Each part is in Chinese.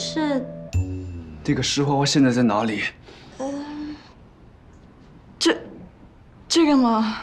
是那个石花花现在在哪里？这，这个吗？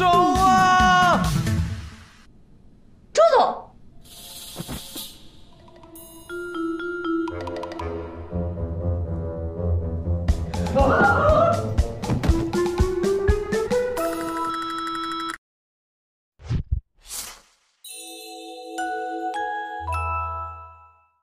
手！ああ!